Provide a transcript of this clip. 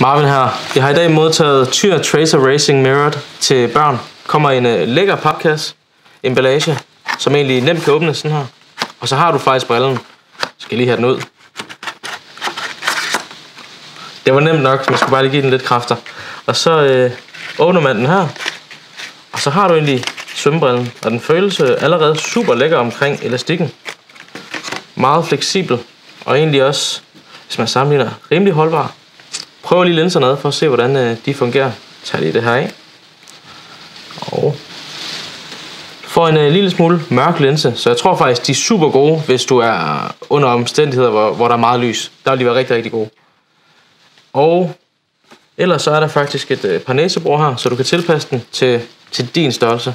Marvin her. Jeg har i dag modtaget Tyr Tracer Racing Mirrored til børn. Kommer i en uh, lækker papkasse, emballage, som egentlig nemt kan åbnes sådan her. Og så har du faktisk brillen. Skal jeg lige have den ud. Det var nemt nok, man skulle bare lige give den lidt kræfter. Og så øh, åbner man den her. Og så har du egentlig svømmebrillen. Og den føles øh, allerede super lækker omkring elastikken. Meget fleksibel. Og egentlig også, hvis man sammenligner, rimelig holdbar prøver lige linserne ad for at se, hvordan øh, de fungerer. Tag lige det her af. Og får en øh, lille smule mørk linse, så jeg tror faktisk, de er super gode, hvis du er under omstændigheder, hvor, hvor der er meget lys. Der vil de være rigtig, rigtig gode. Og ellers så er der faktisk et øh, par næsebror her, så du kan tilpasse den til, til din størrelse.